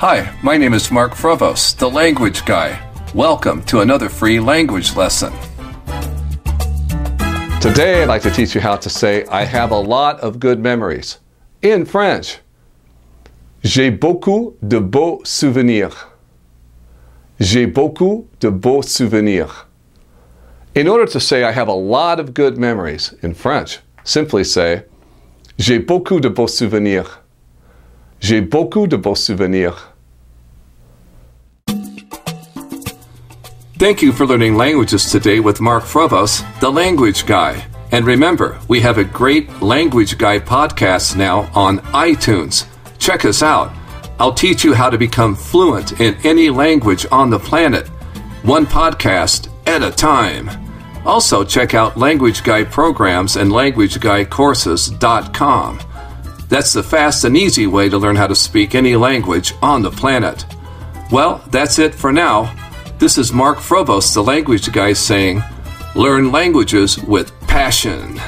Hi, my name is Mark Frobose, the language guy. Welcome to another free language lesson. Today, I'd like to teach you how to say, I have a lot of good memories. In French, j'ai beaucoup de beaux souvenirs. J'ai beaucoup de beaux souvenirs. In order to say I have a lot of good memories in French, simply say J'ai beaucoup de beaux souvenirs. J'ai beaucoup de beaux souvenirs. Thank you for learning languages today with Mark Frobose, the language guy. And remember, we have a great language guy podcast now on iTunes. Check us out. I'll teach you how to become fluent in any language on the planet, one podcast at a time. Also, check out Language Guy programs and languageguycourses.com. That's the fast and easy way to learn how to speak any language on the planet. Well, that's it for now. This is Mark Frobose, the language guy, saying, Learn languages with passion.